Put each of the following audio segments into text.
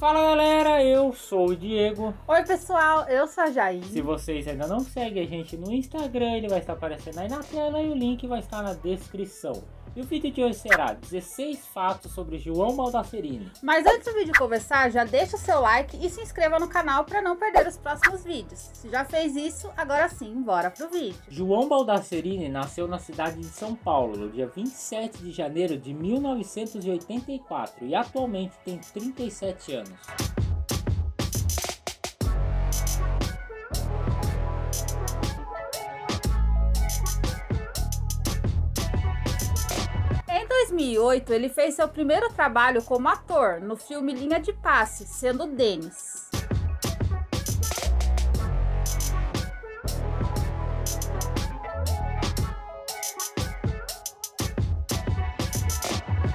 Fala galera, eu sou o Diego. Oi pessoal, eu sou a Jair. Se vocês ainda não seguem a gente no Instagram, ele vai estar aparecendo aí na tela e o link vai estar na descrição. E o vídeo de hoje será 16 fatos sobre João Baldacerini. Mas antes do vídeo começar, já deixa o seu like e se inscreva no canal para não perder os próximos vídeos. Se já fez isso, agora sim, bora pro vídeo. João Baldacerini nasceu na cidade de São Paulo no dia 27 de janeiro de 1984 e atualmente tem 37 anos. 2008, ele fez seu primeiro trabalho como ator no filme Linha de Passe, sendo Denis.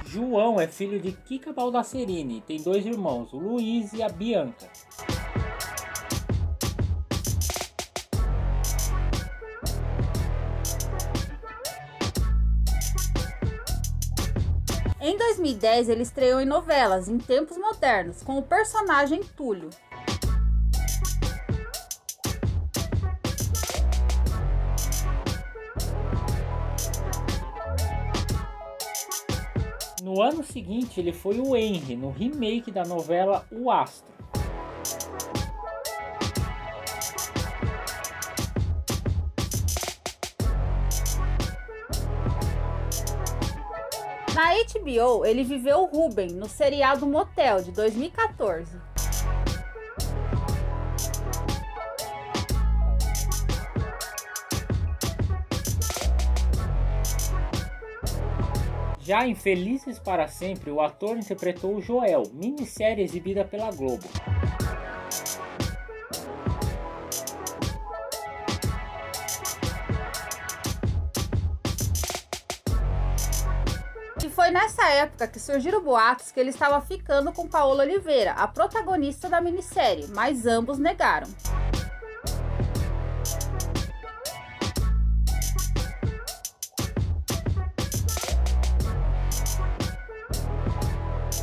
João é filho de Kika Baldacerini, tem dois irmãos, o Luiz e a Bianca. Em 2010, ele estreou em novelas em tempos modernos com o personagem Túlio. No ano seguinte, ele foi o Henry no remake da novela O Astro. Na HBO, ele viveu Ruben no seriado Motel de 2014. Já em Felizes para Sempre, o ator interpretou o Joel, minissérie exibida pela Globo. Foi nessa época que surgiram boatos que ele estava ficando com Paola Oliveira, a protagonista da minissérie, mas ambos negaram.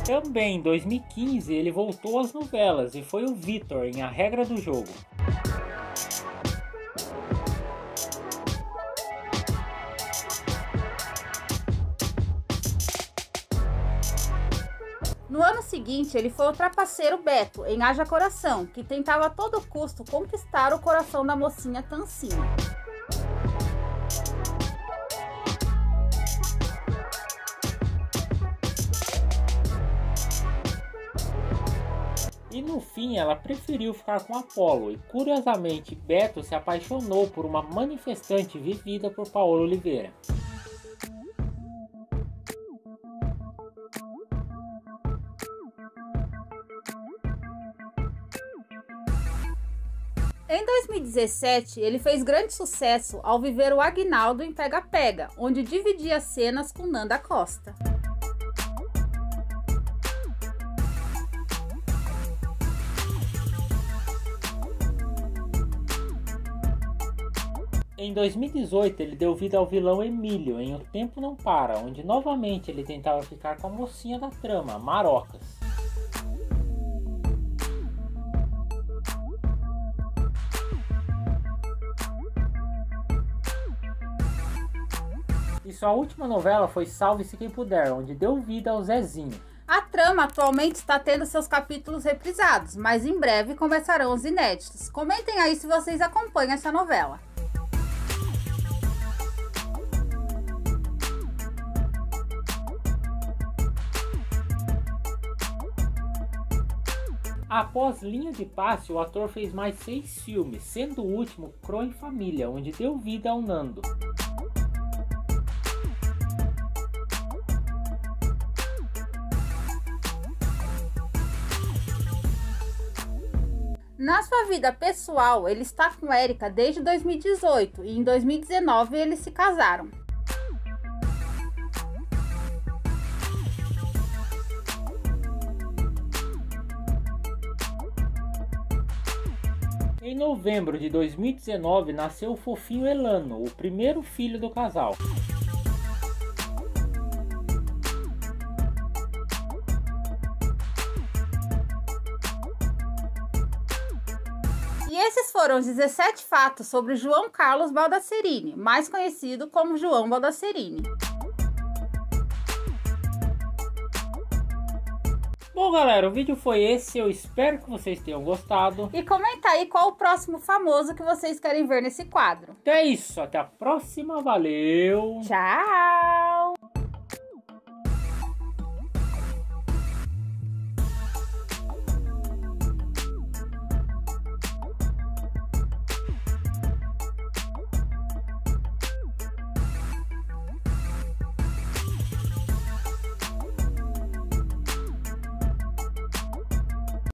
Também em 2015 ele voltou às novelas e foi o Vitor em A Regra do Jogo. No ano seguinte, ele foi o trapaceiro Beto em Haja Coração, que tentava a todo custo conquistar o coração da mocinha Tancinha. E no fim ela preferiu ficar com Apolo e curiosamente Beto se apaixonou por uma manifestante vivida por Paola Oliveira. Em 2017, ele fez grande sucesso ao viver o Agnaldo em Pega Pega, onde dividia cenas com Nanda Costa. Em 2018 ele deu vida ao vilão Emílio em O Tempo Não Para, onde novamente ele tentava ficar com a mocinha da trama, Marocas. Sua última novela foi Salve-se Quem Puder, onde deu vida ao Zezinho. A trama atualmente está tendo seus capítulos reprisados, mas em breve começarão os inéditos. Comentem aí se vocês acompanham essa novela. Após Linha de Passe, o ator fez mais seis filmes, sendo o último Crow em Família, onde deu vida ao Nando. Na sua vida pessoal, ele está com Erika desde 2018 e em 2019 eles se casaram. Em novembro de 2019 nasceu o fofinho Elano, o primeiro filho do casal. Esses foram os 17 fatos sobre João Carlos Baldasserini, mais conhecido como João Baldasserini. Bom, galera, o vídeo foi esse. Eu espero que vocês tenham gostado. E comenta aí qual o próximo famoso que vocês querem ver nesse quadro. Então é isso. Até a próxima. Valeu. Tchau.